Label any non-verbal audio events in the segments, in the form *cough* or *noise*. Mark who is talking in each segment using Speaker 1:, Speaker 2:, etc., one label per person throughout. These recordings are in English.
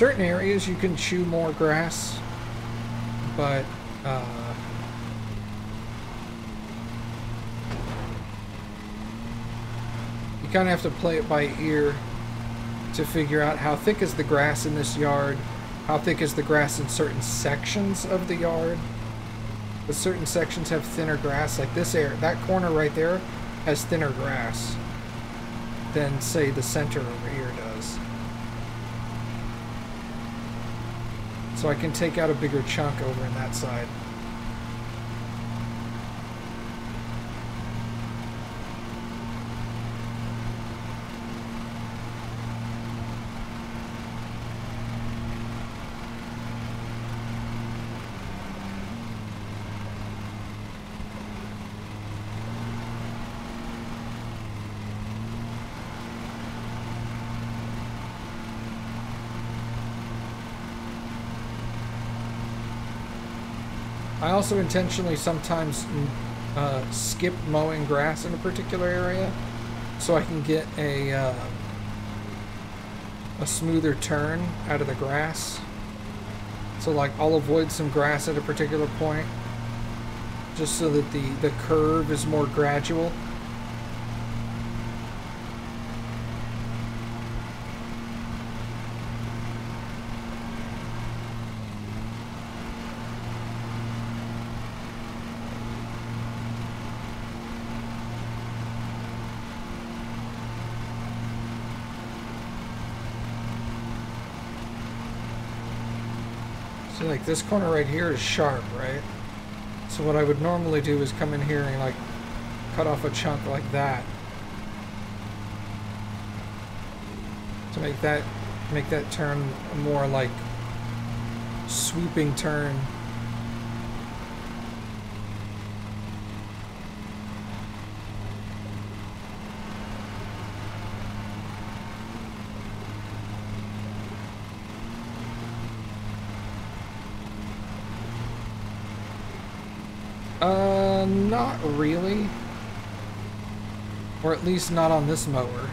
Speaker 1: certain areas you can chew more grass, but uh, you kind of have to play it by ear to figure out how thick is the grass in this yard, how thick is the grass in certain sections of the yard. But certain sections have thinner grass, like this area, that corner right there has thinner grass than say the center over here does. So I can take out a bigger chunk over in that side. I also intentionally sometimes uh, skip mowing grass in a particular area so I can get a uh, a smoother turn out of the grass. So like I'll avoid some grass at a particular point just so that the, the curve is more gradual. See, like this corner right here is sharp, right? So what I would normally do is come in here and like cut off a chunk like that to make that make that turn more like sweeping turn. Uh, not really. Or at least not on this mower.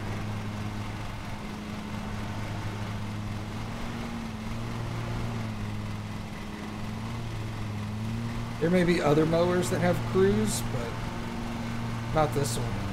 Speaker 1: There may be other mowers that have cruise, but not this one.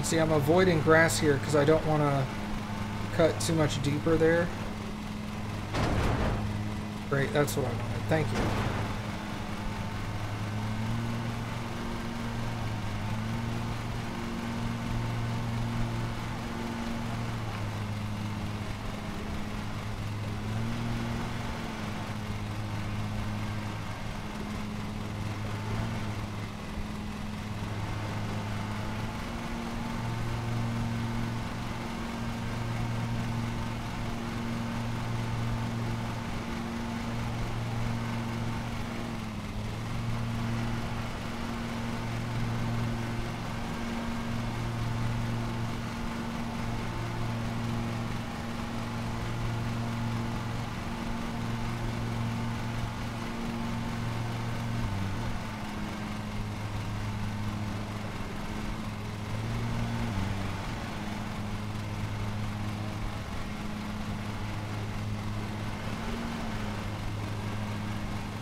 Speaker 1: And see, I'm avoiding grass here because I don't want to cut too much deeper there. Great, that's what I wanted. Thank you.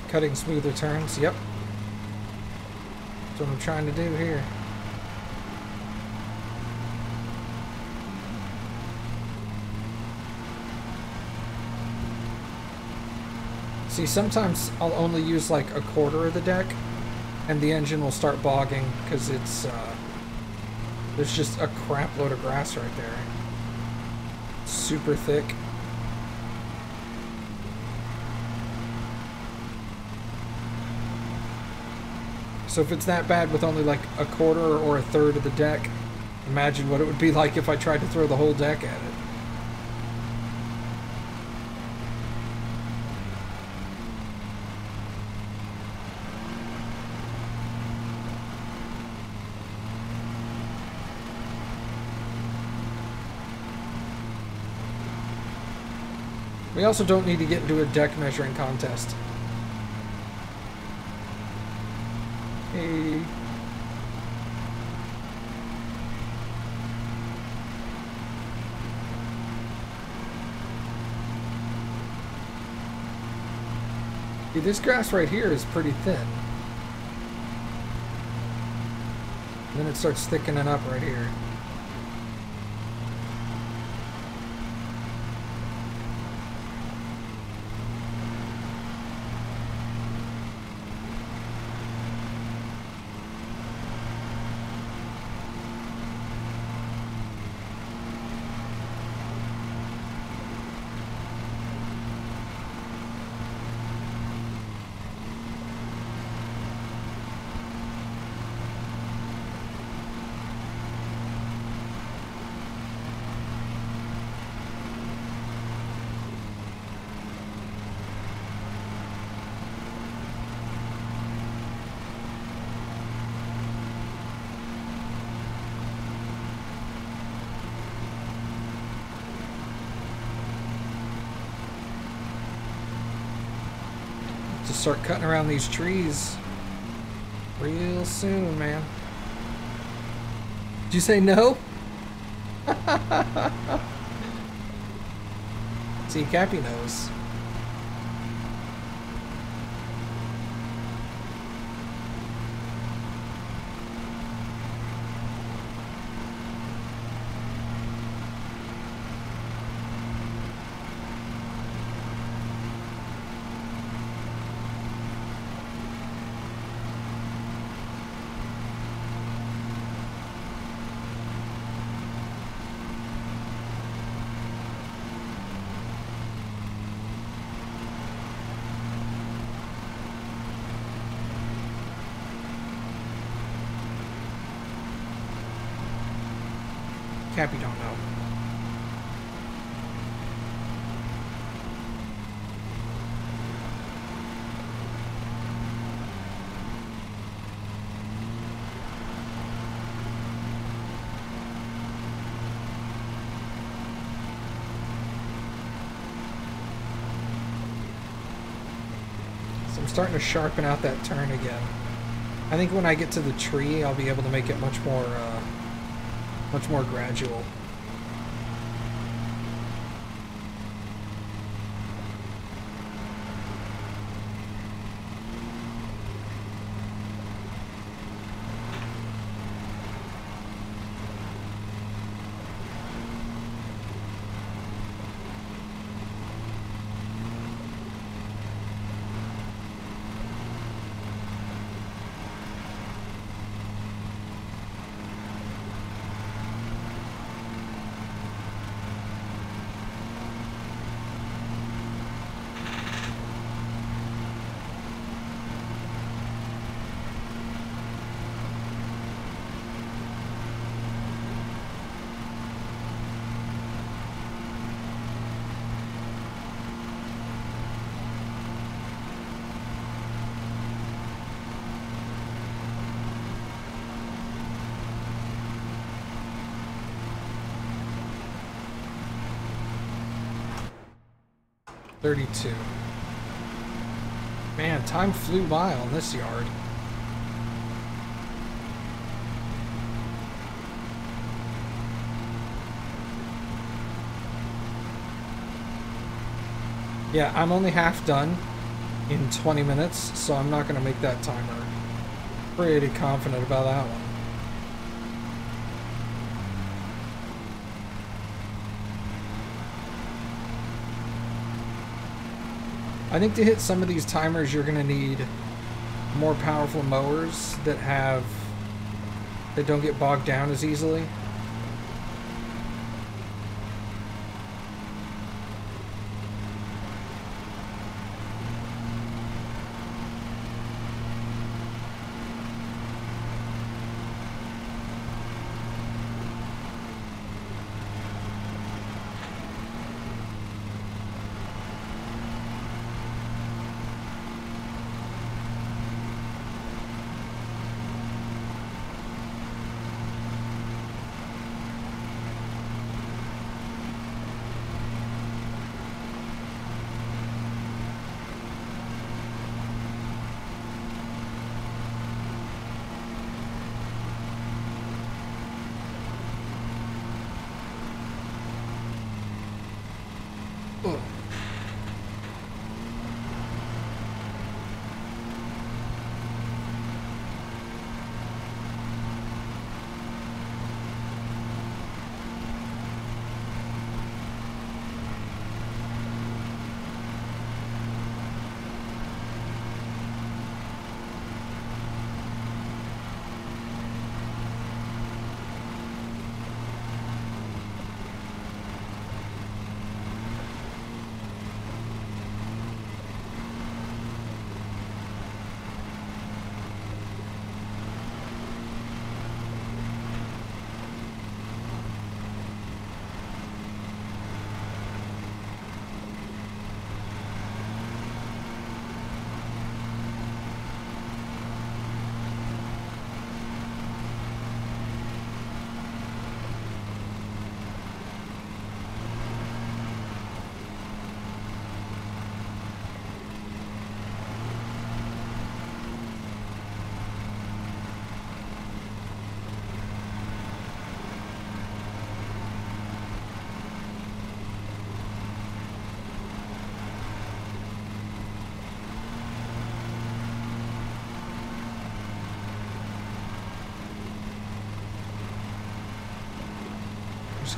Speaker 1: Cutting smoother turns, yep. That's what I'm trying to do here. See, sometimes I'll only use like a quarter of the deck, and the engine will start bogging because it's, uh, there's just a crap load of grass right there. Super thick. So if it's that bad with only like a quarter or a third of the deck, imagine what it would be like if I tried to throw the whole deck at it. We also don't need to get into a deck measuring contest. This grass right here is pretty thin. Then it starts thickening up right here. Start cutting around these trees real soon, man. Did you say no? *laughs* See, Cappy knows. Cappy don't know. I'm starting to sharpen out that turn again. I think when I get to the tree, I'll be able to make it much more, uh, much more gradual. Thirty-two. Man, time flew by on this yard. Yeah, I'm only half done in 20 minutes, so I'm not going to make that timer. Pretty confident about that one. I think to hit some of these timers, you're going to need more powerful mowers that have that don't get bogged down as easily.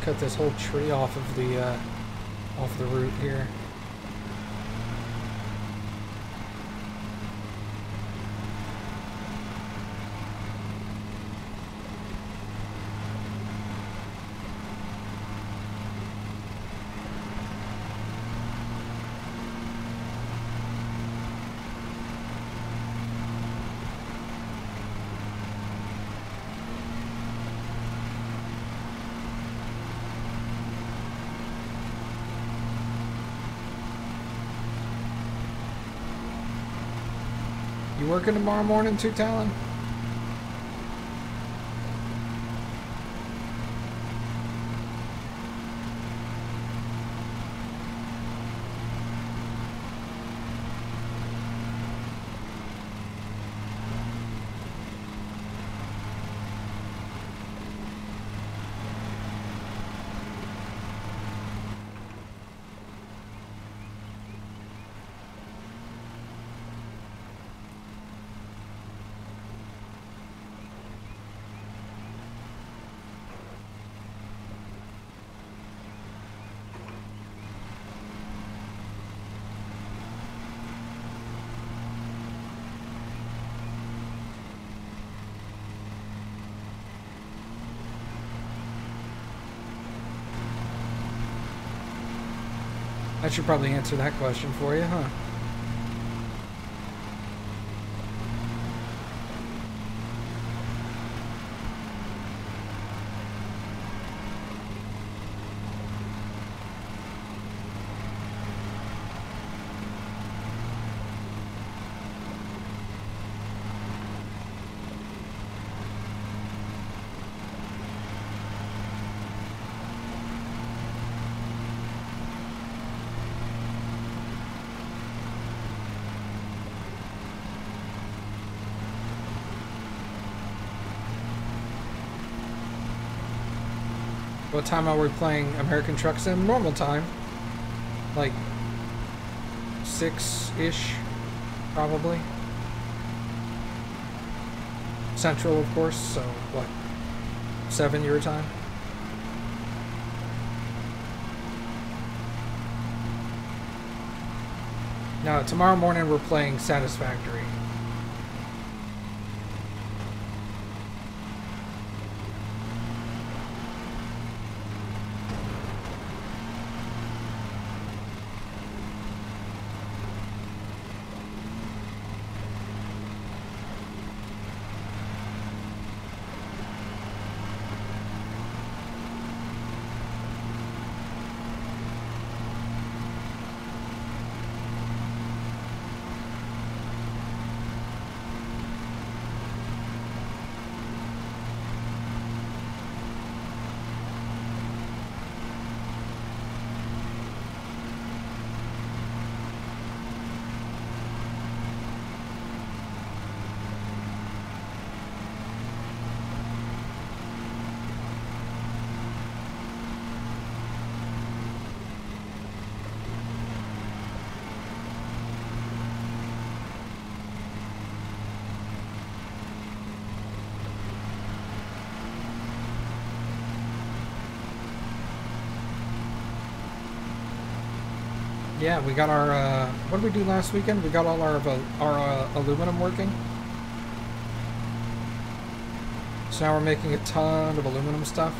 Speaker 1: Cut this whole tree off of the uh, off the route here. You working tomorrow morning too, Talon? Should probably answer that question for you, huh? What time are we playing American Truck Sim? Normal time. Like, six-ish, probably. Central, of course, so, what, seven your time? Now, tomorrow morning we're playing Satisfactory. Yeah, we got our, uh, what did we do last weekend? We got all our, our uh, aluminum working. So now we're making a ton of aluminum stuff.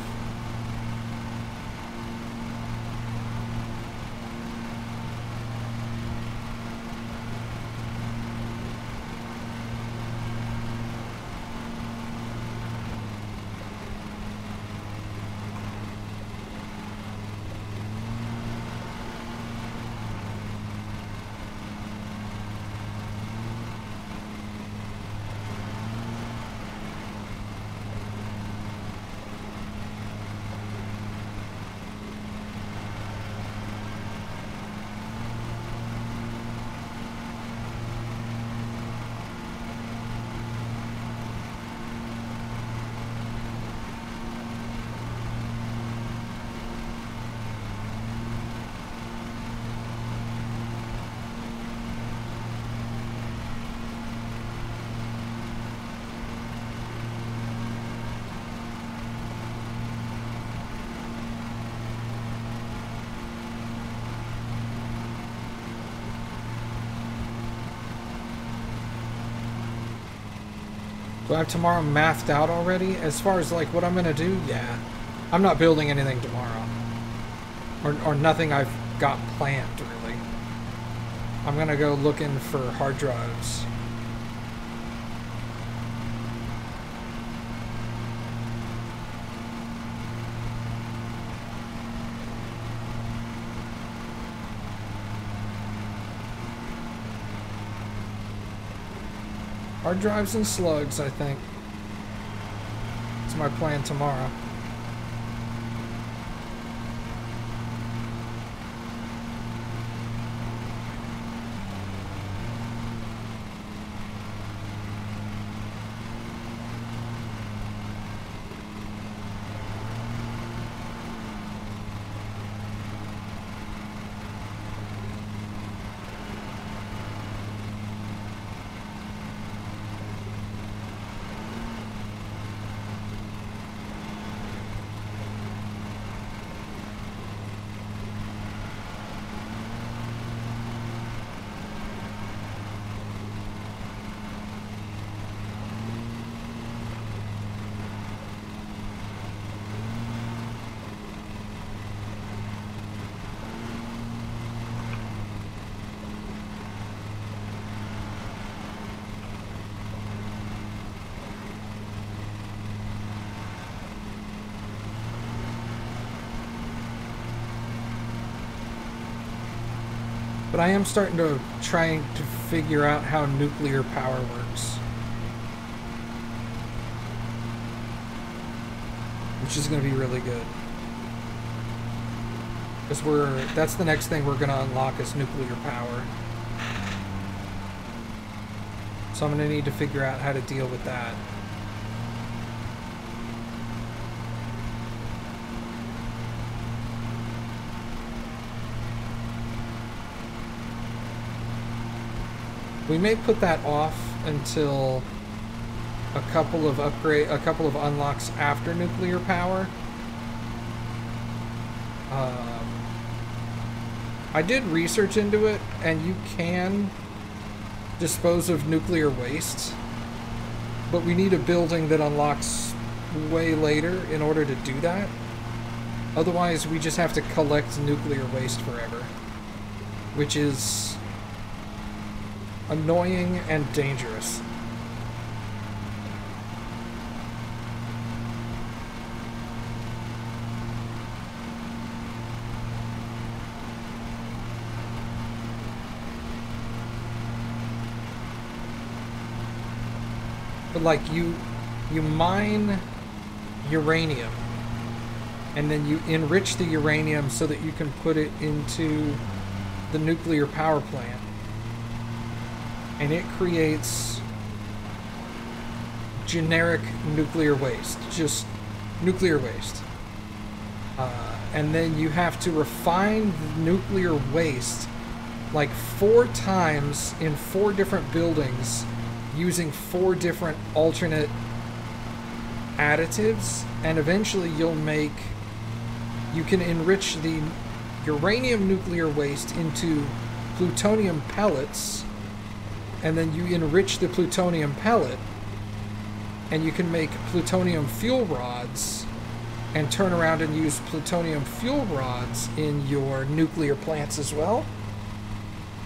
Speaker 1: Have tomorrow mathed out already? As far as like what I'm gonna do, yeah. I'm not building anything tomorrow. Or, or nothing I've got planned, really. I'm gonna go looking for hard drives. Hard drives and slugs, I think. That's my plan tomorrow. I am starting to try to figure out how nuclear power works. Which is going to be really good. Because we're, that's the next thing we're going to unlock is nuclear power. So I'm going to need to figure out how to deal with that. We may put that off until a couple of upgrade, a couple of unlocks after nuclear power. Um, I did research into it, and you can dispose of nuclear waste, but we need a building that unlocks way later in order to do that. Otherwise, we just have to collect nuclear waste forever, which is annoying and dangerous. But like you you mine uranium and then you enrich the uranium so that you can put it into the nuclear power plant and it creates generic nuclear waste, just nuclear waste. Uh, and then you have to refine the nuclear waste like four times in four different buildings using four different alternate additives and eventually you'll make you can enrich the uranium nuclear waste into plutonium pellets, and then you enrich the plutonium pellet, and you can make plutonium fuel rods and turn around and use plutonium fuel rods in your nuclear plants as well.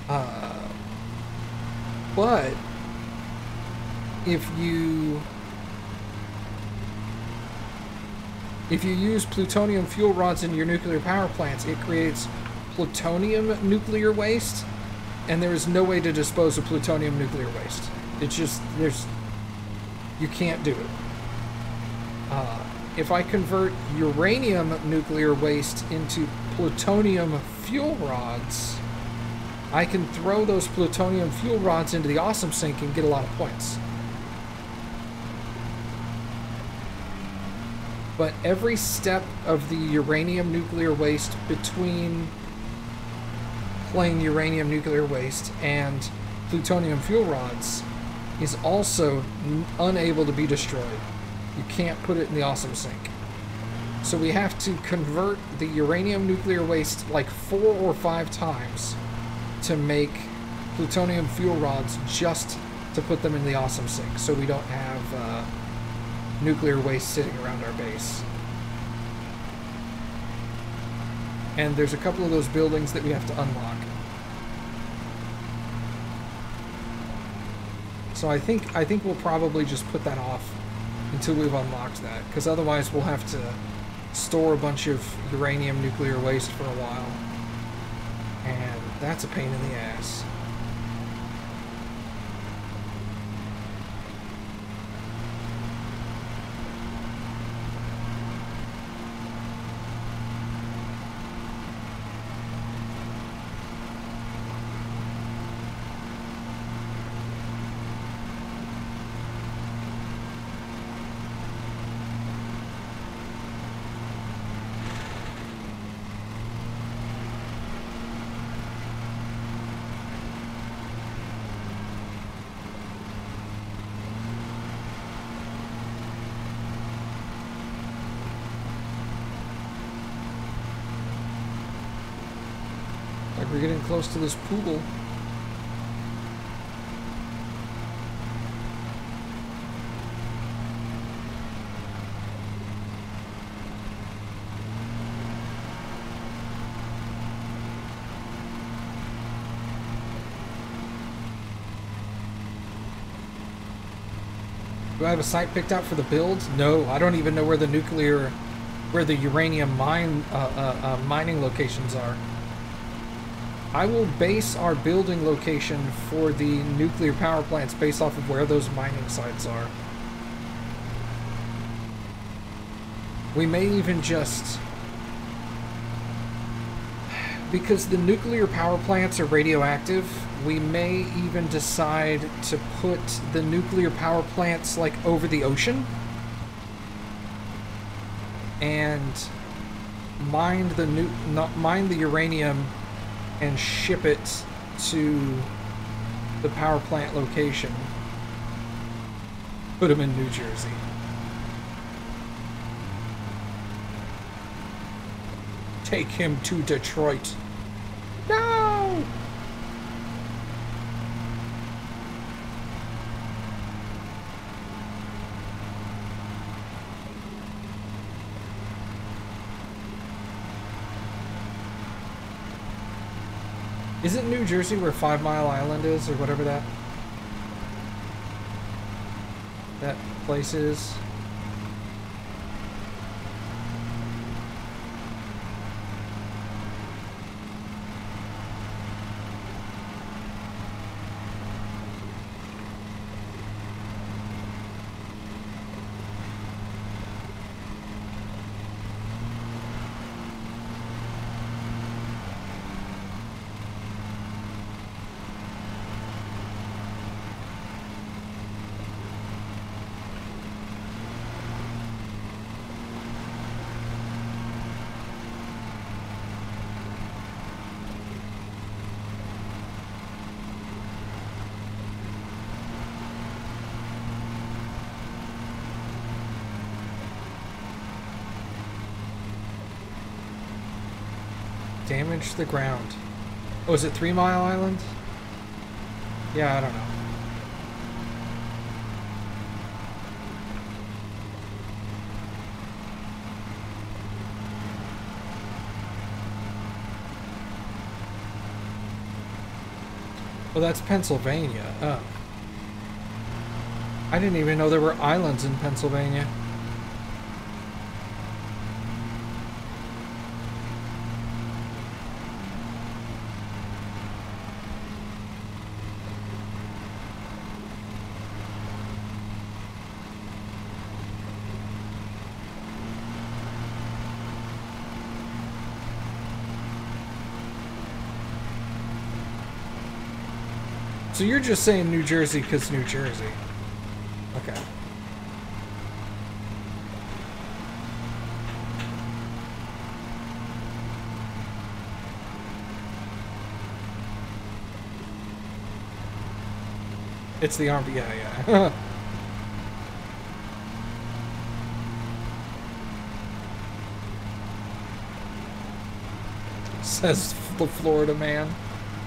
Speaker 1: Uh, but if you if you use plutonium fuel rods in your nuclear power plants, it creates plutonium nuclear waste, and there is no way to dispose of plutonium nuclear waste. It's just there's you can't do it. Uh, if I convert uranium nuclear waste into plutonium fuel rods, I can throw those plutonium fuel rods into the awesome sink and get a lot of points. But every step of the uranium nuclear waste between playing uranium nuclear waste and plutonium fuel rods is also unable to be destroyed. You can't put it in the awesome sink. So we have to convert the uranium nuclear waste like four or five times to make plutonium fuel rods just to put them in the awesome sink so we don't have uh, nuclear waste sitting around our base. And there's a couple of those buildings that we have to unlock. So I think I think we'll probably just put that off until we've unlocked that, because otherwise we'll have to store a bunch of uranium nuclear waste for a while. And that's a pain in the ass. We're getting close to this pool. Do I have a site picked out for the build? No, I don't even know where the nuclear, where the uranium mine, uh, uh, uh, mining locations are. I will base our building location for the nuclear power plants based off of where those mining sites are. We may even just... Because the nuclear power plants are radioactive, we may even decide to put the nuclear power plants, like, over the ocean. And mine the nu not mine the uranium and ship it to the power plant location. Put them in New Jersey. Take him to Detroit. No! Is it New Jersey where Five Mile Island is, or whatever that that place is? Damage the ground. Oh, is it Three Mile Island? Yeah, I don't know. Well, that's Pennsylvania. Oh. I didn't even know there were islands in Pennsylvania. So you're just saying New Jersey because New Jersey. Okay. It's the army. Yeah, yeah. *laughs* Says the Florida man.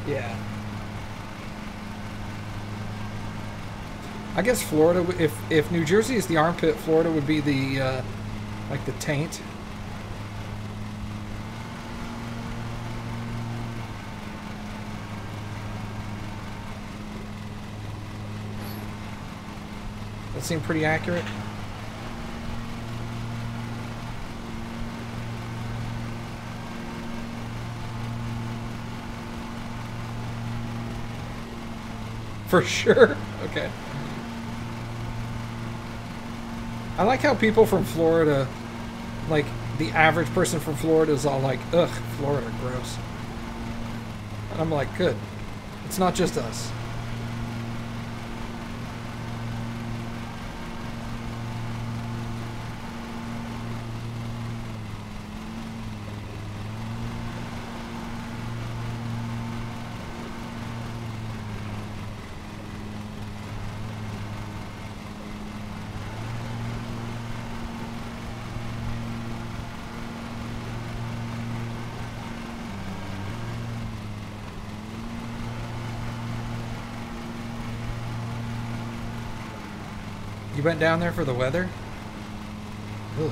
Speaker 1: Yeah. I guess Florida, if if New Jersey is the armpit, Florida would be the uh, like the taint. That seemed pretty accurate. For sure. *laughs* Okay. I like how people from Florida, like the average person from Florida is all like, ugh, Florida, gross. And I'm like, good. It's not just us. Went down there for the weather? Ugh.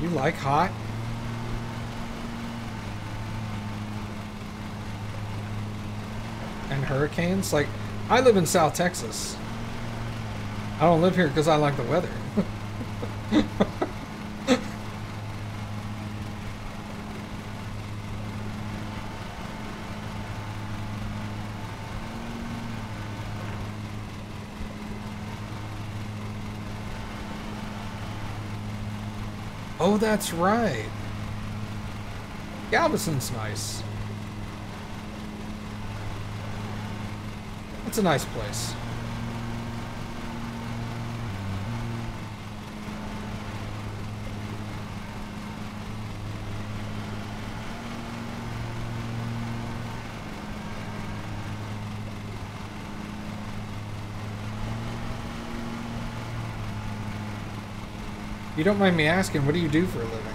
Speaker 1: You like hot? And hurricanes? Like, I live in South Texas. I don't live here because I like the weather. *laughs* that's right. Galveston's nice. It's a nice place. You don't mind me asking, what do you do for a living?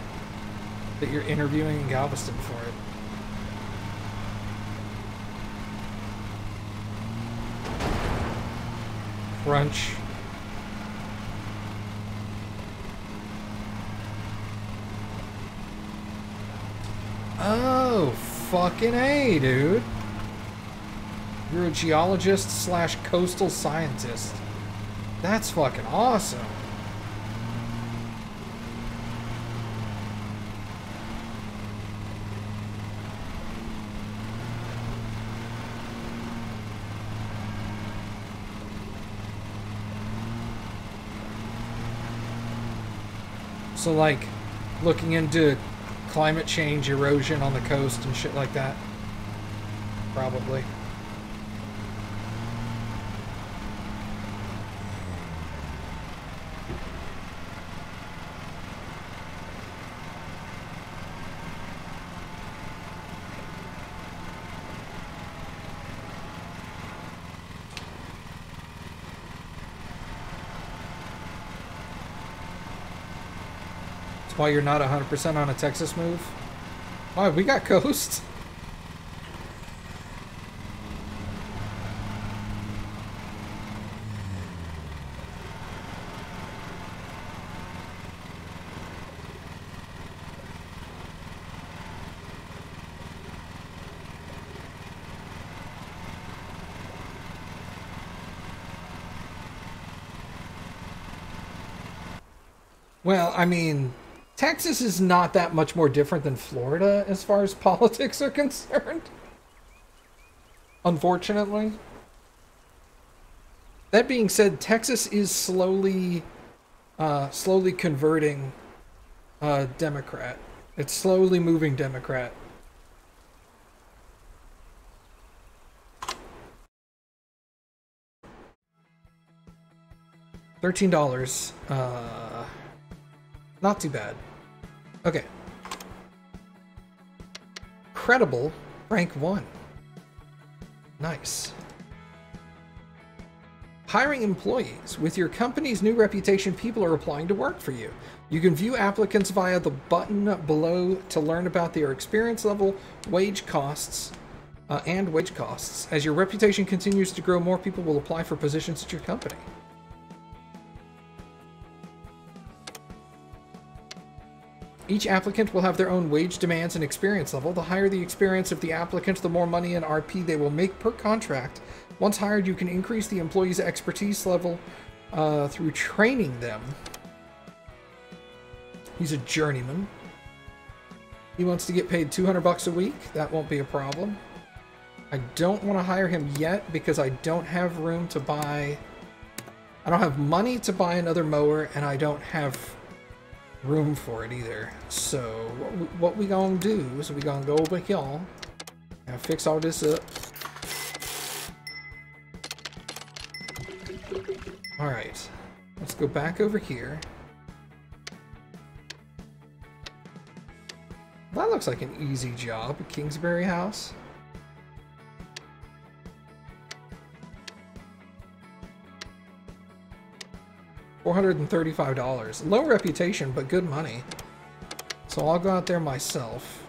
Speaker 1: That you're interviewing in Galveston for it? Crunch. Oh, fucking A, dude. You're a geologist slash coastal scientist. That's fucking awesome. So like looking into climate change, erosion on the coast and shit like that. Probably. Why you're not 100% on a Texas move? Why, we got coast. *laughs* Well, I mean, Texas is not that much more different than Florida as far as *laughs* politics are concerned. Unfortunately. That being said, Texas is slowly, uh, slowly converting uh, Democrat. It's slowly moving Democrat. Thirteen dollars. Uh, not too bad. Okay. Credible, rank 1. Nice. Hiring employees. With your company's new reputation, people are applying to work for you. You can view applicants via the button below to learn about their experience level, wage costs, uh, and wage costs. As your reputation continues to grow, more people will apply for positions at your company. Each applicant will have their own wage demands and experience level. The higher the experience of the applicant, the more money and RP they will make per contract. Once hired, you can increase the employee's expertise level uh, through training them. He's a journeyman. He wants to get paid 200 bucks a week. That won't be a problem. I don't want to hire him yet because I don't have room to buy... I don't have money to buy another mower, and I don't have room for it either. So what we, what we gonna do is we gonna go over here and fix all this up. Alright, let's go back over here. That looks like an easy job, Kingsbury House. $435. Low reputation, but good money. So I'll go out there myself.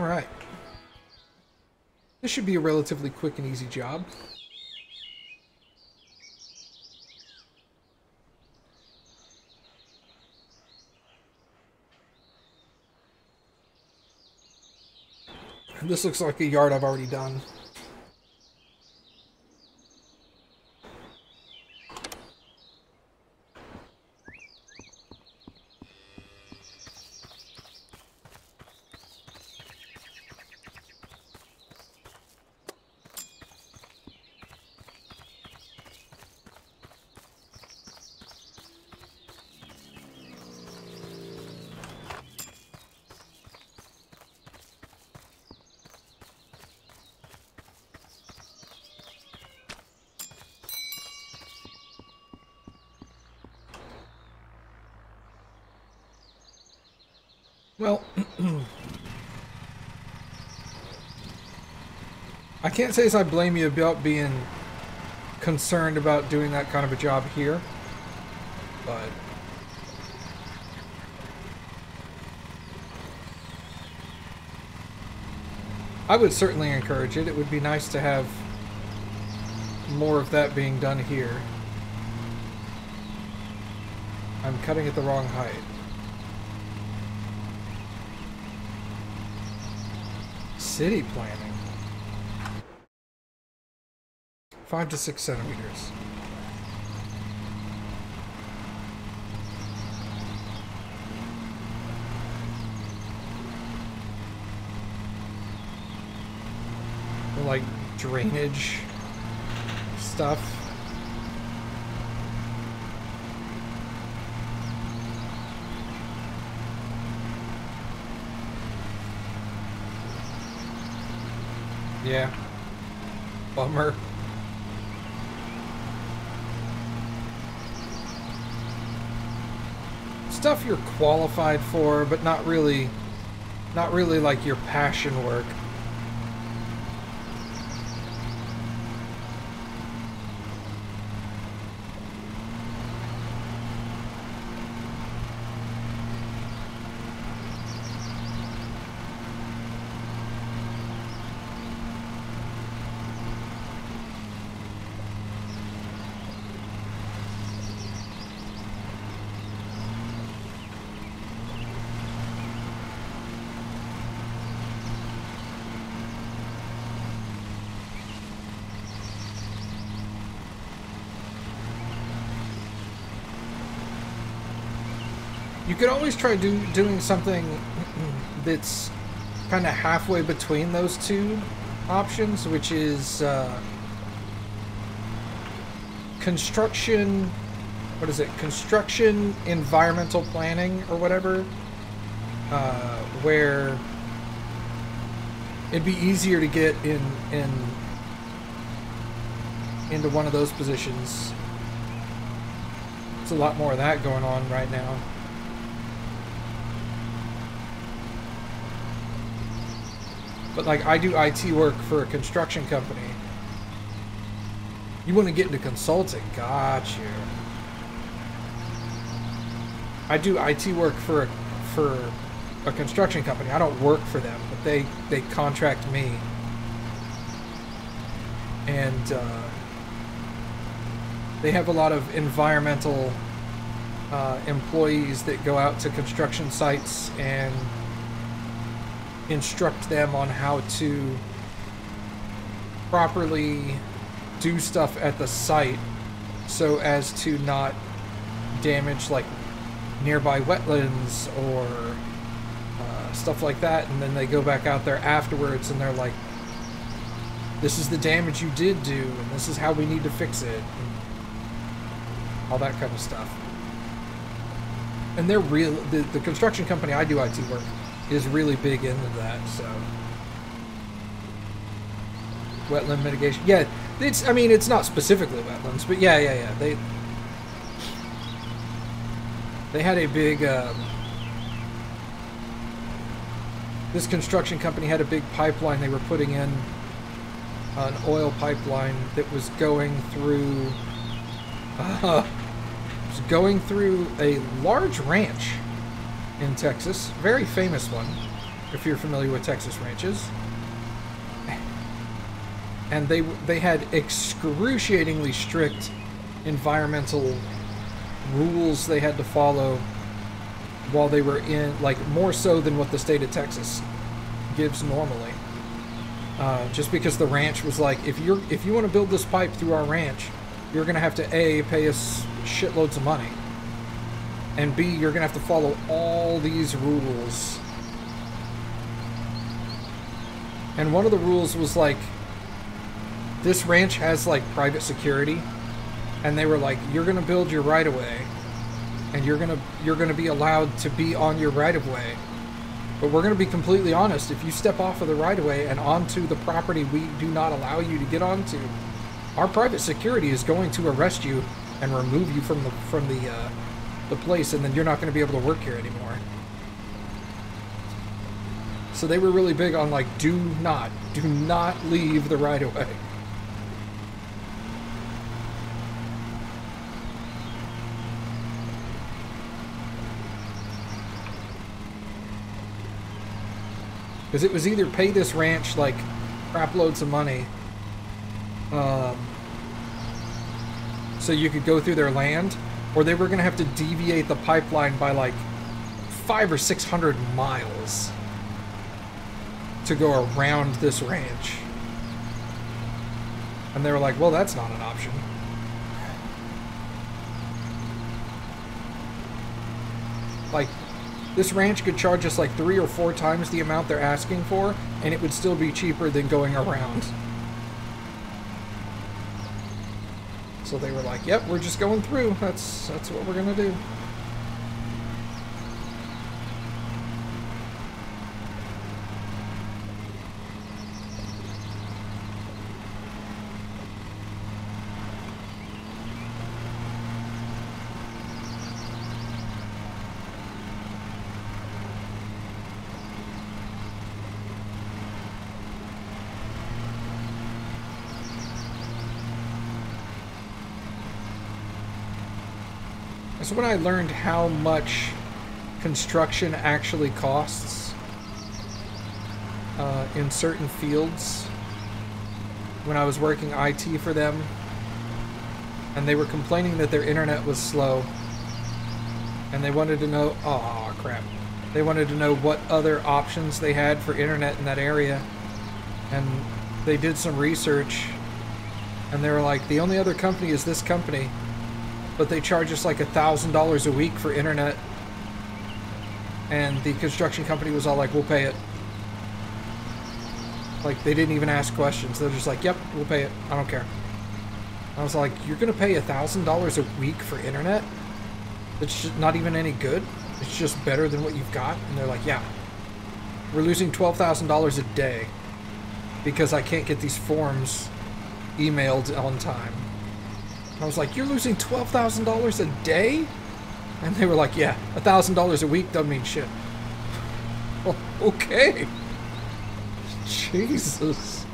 Speaker 1: Alright. This should be a relatively quick and easy job. This looks like a yard I've already done. Well, I can't say as I blame you about being concerned about doing that kind of a job here, but... I would certainly encourage it. It would be nice to have more of that being done here. I'm cutting it the wrong height. city planning. five to six centimeters. Like drainage stuff. Yeah. Bummer. Stuff you're qualified for, but not really, not really like your passion work. Could always try do, doing something that's kind of halfway between those two options, which is uh, construction. What is it? Construction environmental planning or whatever, uh, where it'd be easier to get in in into one of those positions. There's a lot more of that going on right now. But like I do IT work for a construction company. You want to get into consulting? Got you. I do IT work for a, for a construction company. I don't work for them, but they they contract me. And uh, they have a lot of environmental uh, employees that go out to construction sites and instruct them on how to properly do stuff at the site so as to not damage like nearby wetlands or uh, stuff like that. And then they go back out there afterwards and they're like this is the damage you did do and this is how we need to fix it and all that kind of stuff. And they're real the, the construction company i do it work is really big into that. So wetland mitigation. Yeah, it's. I mean, it's not specifically wetlands, but yeah, yeah, yeah. They they had a big. Um, this construction company had a big pipeline they were putting in an oil pipeline that was going through *laughs* uh, was going through a large ranch in Texas. Very famous one, if you're familiar with Texas ranches. And they they had excruciatingly strict environmental rules they had to follow while they were in, like more so than what the state of Texas gives normally. Uh, just because the ranch was like, if you're if you want to build this pipe through our ranch, you're gonna have to a pay us shitloads of money and B, you're going to have to follow all these rules. And one of the rules was like, this ranch has like private security. And they were like, you're going to build your right of way. And you're going to you're going to be allowed to be on your right of way. But we're going to be completely honest. If you step off of the right of way and onto the property we do not allow you to get onto, our private security is going to arrest you and remove you from the from the uh, the place and then you're not going to be able to work here anymore. So they were really big on like, do not, do not leave the right of way. Because it was either pay this ranch like crap loads of money um, so you could go through their land or they were going to have to deviate the pipeline by like five or six hundred miles to go around this ranch. And they were like, well, that's not an option. Like, this ranch could charge us like three or four times the amount they're asking for, and it would still be cheaper than going around. So they were like, "Yep, we're just going through. That's that's what we're gonna do." That's when I learned how much construction actually costs uh, in certain fields. When I was working IT for them, and they were complaining that their internet was slow, and they wanted to know, oh crap, they wanted to know what other options they had for internet in that area, and they did some research, and they were like, the only other company is this company, but they charge us like a thousand dollars a week for internet and the construction company was all like, we'll pay it. Like, they didn't even ask questions. They're just like, yep, we'll pay it. I don't care. I was like, you're to pay a $1,000 a week for internet? It's just not even any good? It's just better than what you've got? And they're like, yeah. We're losing $12,000 a day because I can't get these forms emailed on time. I was like, you're losing $12,000 a day? And they were like, yeah, a $1,000 a week doesn't mean shit. *laughs* Okay. Jesus.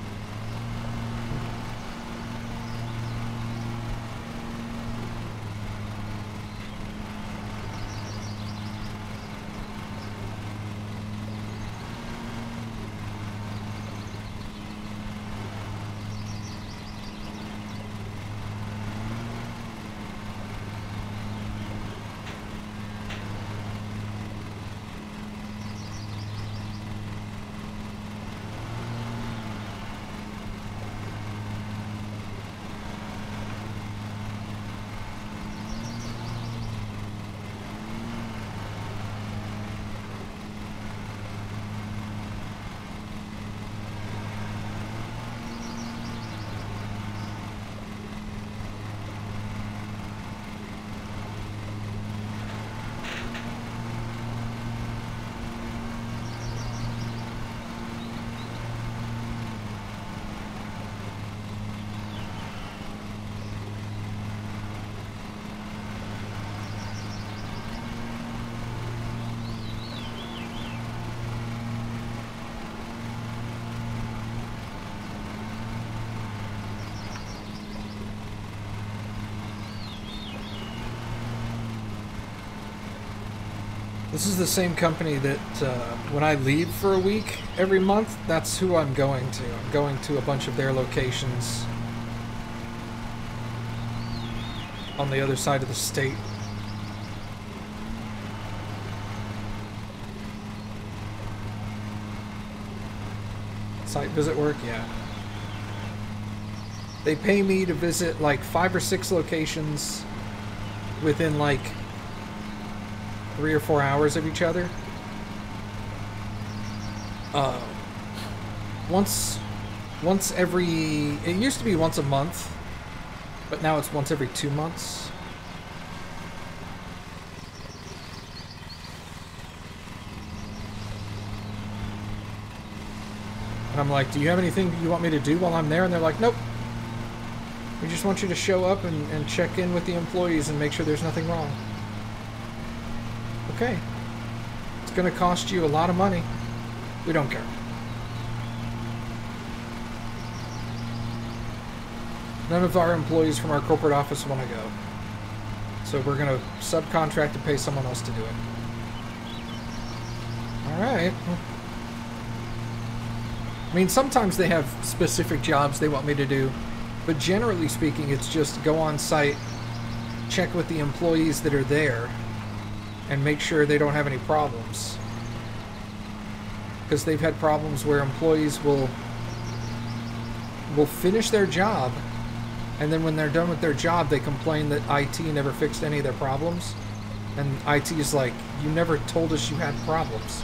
Speaker 1: This is the same company that uh, when I leave for a week every month, that's who I'm going to. I'm going to a bunch of their locations on the other side of the state. Site visit work, yeah. They pay me to visit like five or six locations within like three or four hours of each other. Uh, once, once every, it used to be once a month, but now it's once every two months. And I'm like, do you have anything you want me to do while I'm there? And they're like, nope. We just want you to show up and, and check in with the employees and make sure there's nothing wrong. Okay. It's going to cost you a lot of money. We don't care. None of our employees from our corporate office want to go. So we're going to subcontract and pay someone else to do it. Alright. I mean, sometimes they have specific jobs they want me to do, but generally speaking, it's just go on site, check with the employees that are there, and make sure they don't have any problems. Because they've had problems where employees will will finish their job and then when they're done with their job they complain that IT never fixed any of their problems. And IT is like, you never told us you had problems.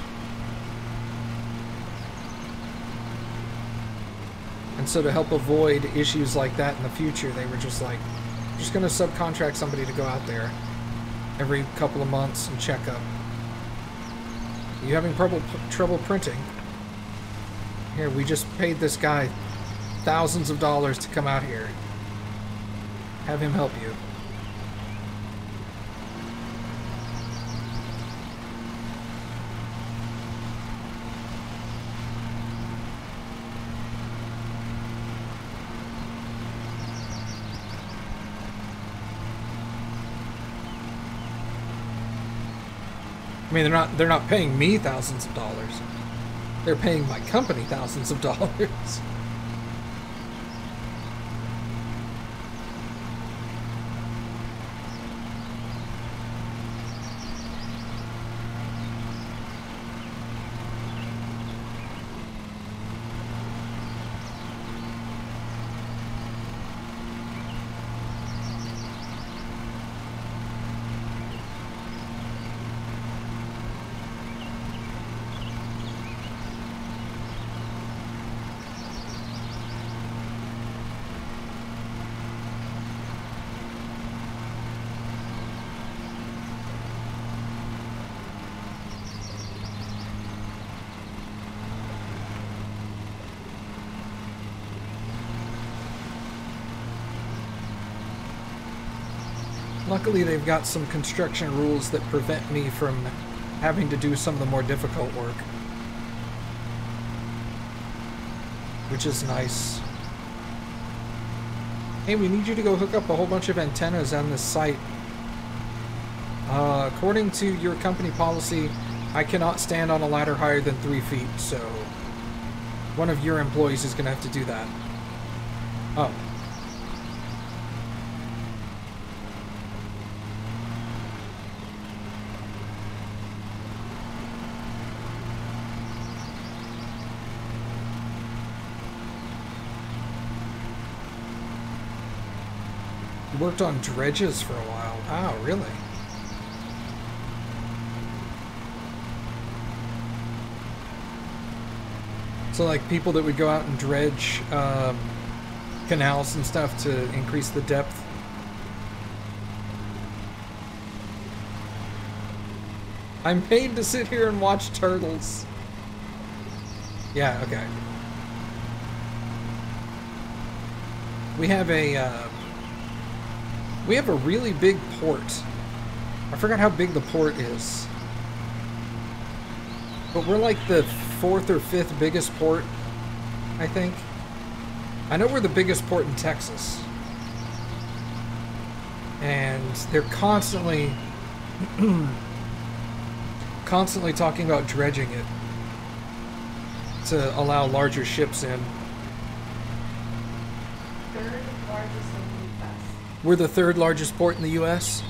Speaker 1: And so to help avoid issues like that in the future, they were just like, just going to subcontract somebody to go out there every couple of months and check up. You having trouble, trouble printing? Here, we just paid this guy thousands of dollars to come out here. Have him help you. I mean, they're not they're not paying me thousands of dollars. They're paying my company thousands of dollars. *laughs* Luckily, they've got some construction rules that prevent me from having to do some of the more difficult work. Which is nice. Hey, we need you to go hook up a whole bunch of antennas on this site. Uh, according to your company policy, I cannot stand on a ladder higher than three feet, so one of your employees is going to have to do that. Oh. Worked on dredges for a while. Wow, really? So like people that would go out and dredge um, canals and stuff to increase the depth. I'm paid to sit here and watch turtles. Yeah, okay. We have a uh, we have a really big port. I forgot how big the port is. But we're like the fourth or fifth biggest port, I think. I know we're the biggest port in Texas. And they're constantly *clears throat* constantly talking about dredging it to allow larger ships in. We're the third largest port in the U.S.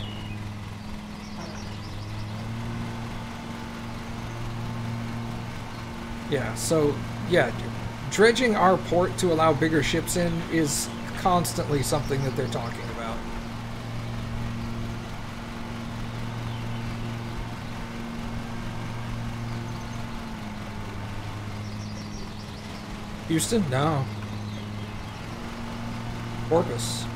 Speaker 1: Yeah, so, yeah, dredging our port to allow bigger ships in is constantly something that they're talking about. Houston? No. Corpus.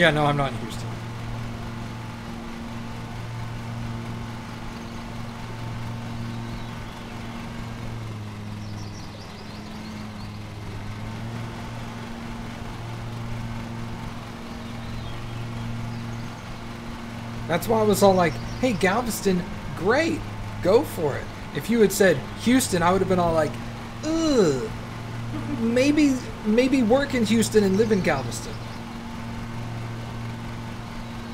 Speaker 1: Yeah, no, I'm not in Houston. That's why I was all like, hey, Galveston, great, go for it. If you had said Houston, I would have been all like, ugh, maybe, maybe work in Houston and live in Galveston.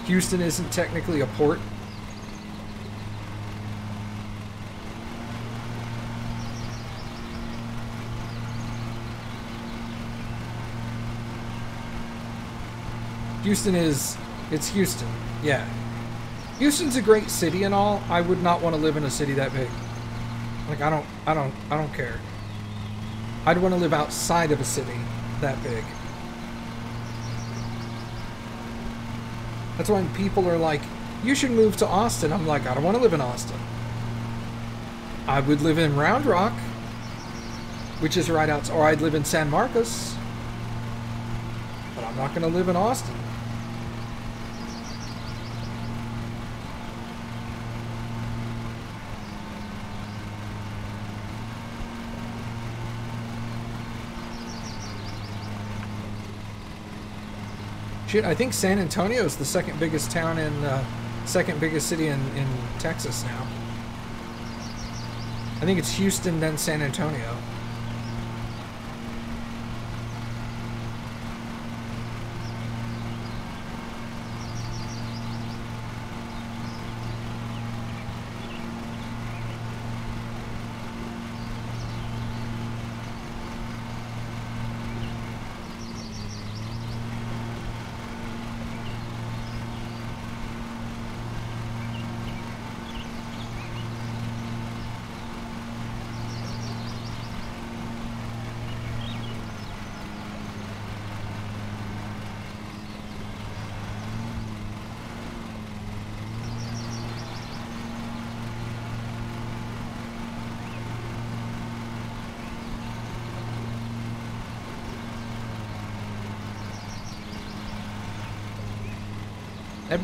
Speaker 1: Houston isn't technically a port. Houston is, it's Houston, yeah. Houston's a great city and all. I would not want to live in a city that big. Like I don't, I don't, I don't care. I'd want to live outside of a city that big. That's why people are like, you should move to Austin. I'm like, I don't want to live in Austin. I would live in Round Rock, which is right outside, or I'd live in San Marcos. But I'm not going to live in Austin. Shit, I think San Antonio is the second biggest town in, uh, second biggest city in, in Texas now. I think it's Houston, then San Antonio.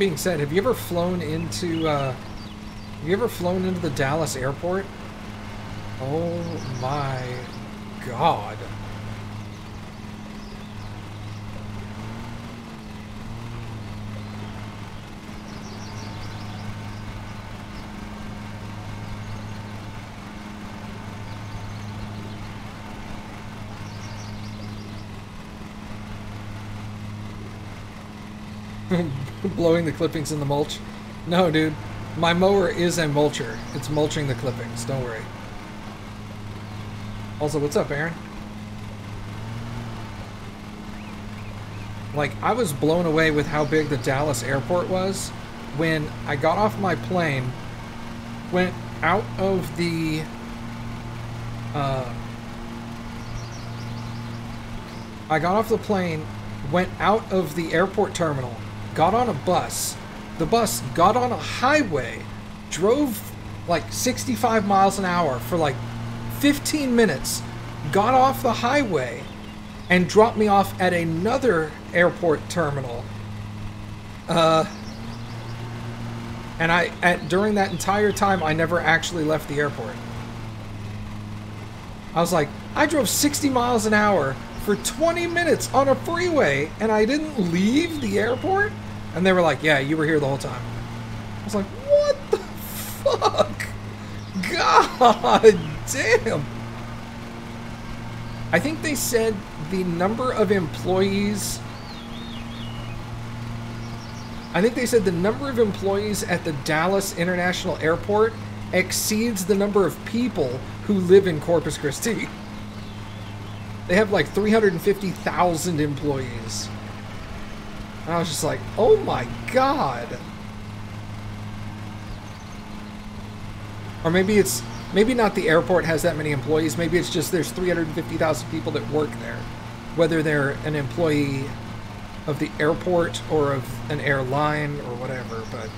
Speaker 1: Being said, have you ever flown into, uh, have you ever flown into the Dallas airport? Oh my god. *laughs* blowing the clippings in the mulch. No, dude. My mower is a mulcher. It's mulching the clippings. Don't worry. Also, what's up, Aaron? Like, I was blown away with how big the Dallas airport was when I got off my plane, went out of the... Uh, I got off the plane, went out of the airport terminal, got on a bus. The bus got on a highway, drove like 65 miles an hour for like 15 minutes, got off the highway, and dropped me off at another airport terminal. Uh, and I, at, during that entire time, I never actually left the airport. I was like, I drove 60 miles an hour for 20 minutes on a freeway and I didn't leave the airport? And they were like, yeah, you were here the whole time. I was like, what the fuck? God damn. I think they said the number of employees. I think they said the number of employees at the Dallas International Airport exceeds the number of people who live in Corpus Christi. They have like 350,000 employees. And I was just like, oh my god. Or maybe it's maybe not the airport has that many employees. Maybe it's just there's 350,000 people that work there. Whether they're an employee of the airport or of an airline or whatever, but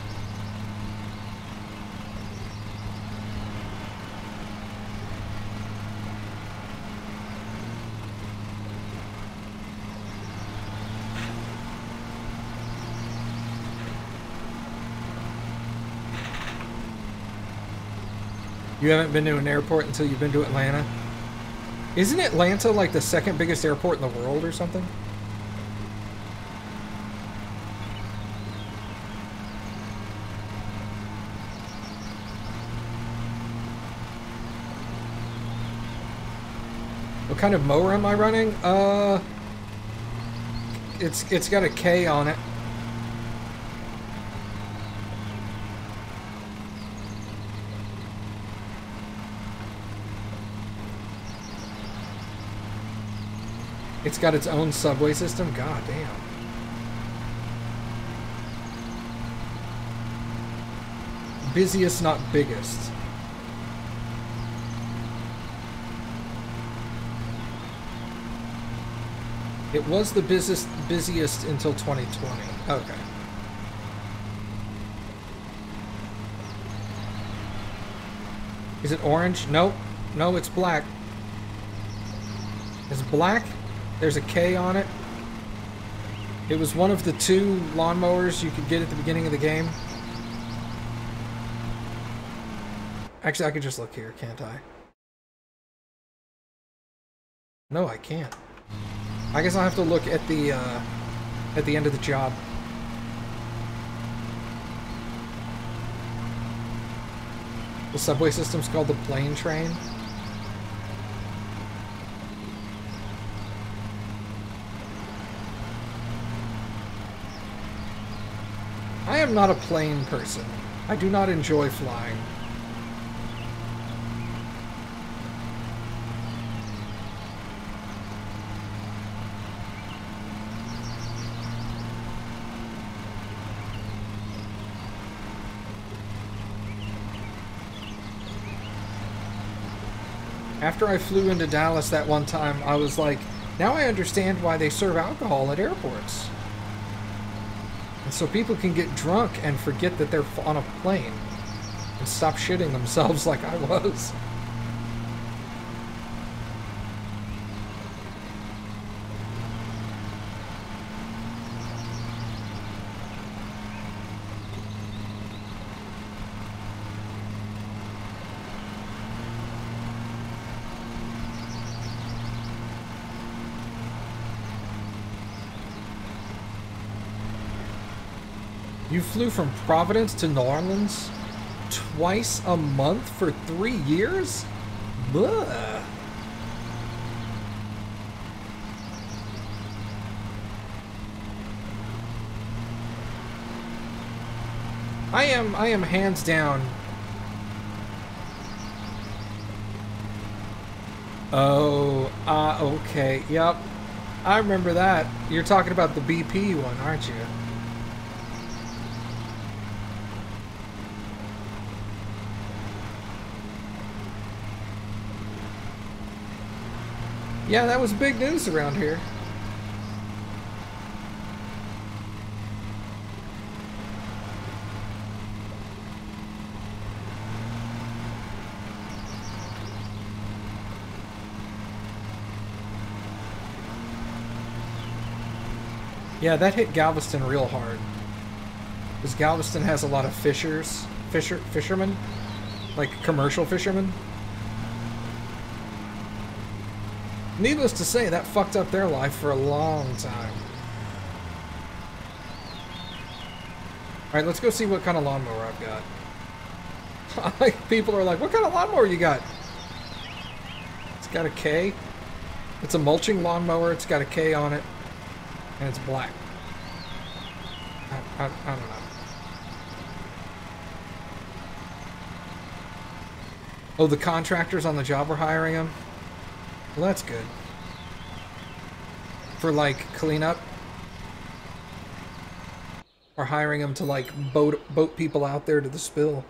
Speaker 1: You haven't been to an airport until you've been to Atlanta? Isn't Atlanta like the second biggest airport in the world or something? What kind of mower am I running? Uh, it's it's got a K on it. It's got its own subway system? God damn. Busiest, not biggest. It was the busiest, busiest until 2020. Okay. Is it orange? Nope. No, it's black. It's black there's a K on it. It was one of the two lawnmowers you could get at the beginning of the game. Actually, I could just look here, can't I? No, I can't. I guess I'll have to look at the, uh, at the end of the job. The subway system's called the plane train. Am not a plane person. I do not enjoy flying. After I flew into Dallas that one time, I was like, now I understand why they serve alcohol at airports. So people can get drunk and forget that they're on a plane and stop shitting themselves *laughs* like I was. Flew from Providence to New Orleans twice a month for three years? I am I am hands down. Oh, uh, okay. Yep. I remember that. You're talking about the BP one, aren't you? Yeah, that was big news around here. Yeah, that hit Galveston real hard. Because Galveston has a lot of fishers, fisher, fishermen, like commercial fishermen. Needless to say, that fucked up their life for a long time. Alright, let's go see what kind of lawnmower I've got. *laughs* People are like, what kind of lawnmower you got? It's got a K. It's a mulching lawnmower. It's got a K on it. And it's black. I, I, I don't know. Oh, the contractors on the job were hiring them? Well, that's good. For, like, cleanup? Or hiring them to, like, boat, boat people out there to the spill.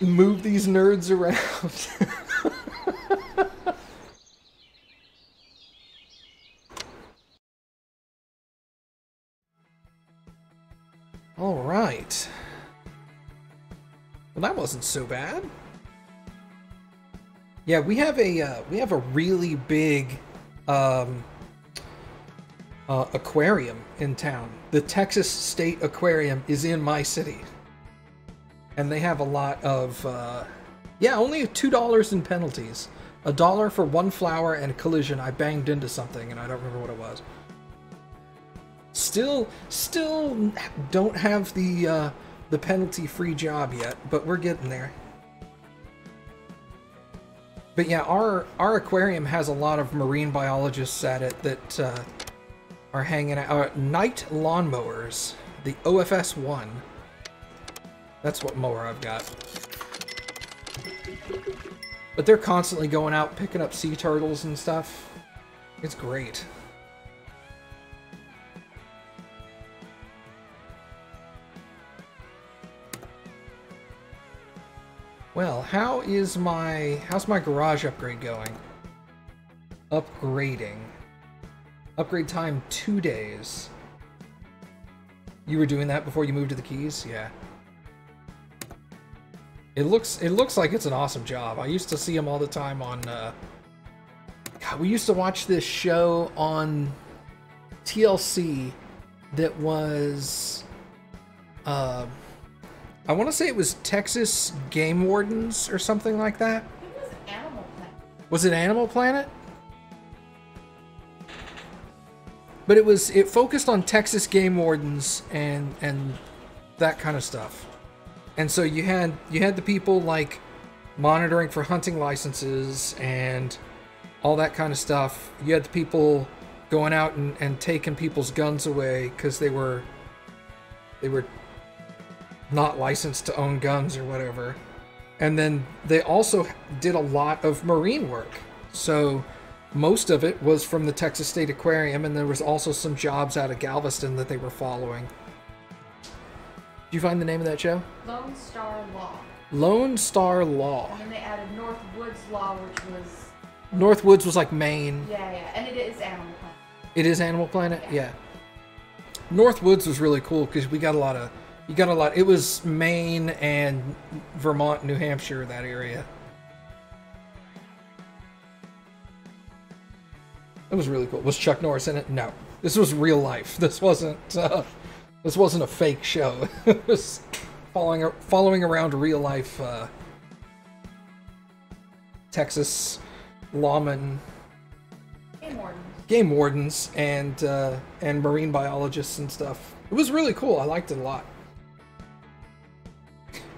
Speaker 1: Move these nerds around. *laughs* All right. Well, that wasn't so bad. Yeah, we have a uh, we have a really big um, uh, aquarium in town. The Texas State Aquarium is in my city, and they have a lot of uh, yeah, only two dollars in penalties. A dollar for one flower and a collision. I banged into something, and I don't remember what it was. Still, still don't have the uh, the penalty-free job yet, but we're getting there. But yeah, our our aquarium has a lot of marine biologists at it that uh, are hanging out. Uh, night lawnmowers, the OFS one. That's what mower I've got. But they're constantly going out picking up sea turtles and stuff. It's great. Well, how is my... How's my garage upgrade going? Upgrading. Upgrade time two days. You were doing that before you moved to the Keys? Yeah. It looks it looks like it's an awesome job. I used to see him all the time on... Uh... God, we used to watch this show on TLC that was... Uh, I want to say it was Texas Game Wardens or something like that.
Speaker 2: It was,
Speaker 1: was it Animal Planet? But it was it focused on Texas Game Wardens and and that kind of stuff. And so you had you had the people like monitoring for hunting licenses and all that kind of stuff. You had the people going out and, and taking people's guns away because they were they were not licensed to own guns or whatever. And then they also did a lot of marine work. So most of it was from the Texas State Aquarium, and there was also some jobs out of Galveston that they were following. Do you find the name of that show?
Speaker 2: Lone Star Law.
Speaker 1: Lone Star Law.
Speaker 2: And then they added North Woods Law, which was
Speaker 1: North Woods was like Maine.
Speaker 2: yeah, yeah, and it is Animal Planet.
Speaker 1: It is Animal Planet,
Speaker 2: Yeah.
Speaker 1: yeah. Northwoods was really cool because we got a lot of, you got a lot. It was Maine and Vermont, New Hampshire, that area. It was really cool. Was Chuck Norris in it? No. This was real life. *laughs* This wasn't. Uh, this wasn't a fake show. *laughs* it was following following around real life uh, Texas lawmen
Speaker 2: Game Wardens.
Speaker 1: game wardens and uh, and marine biologists and stuff. It was really cool. I liked it a lot.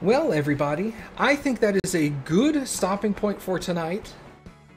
Speaker 1: Well, everybody, I think that is a good stopping point for tonight.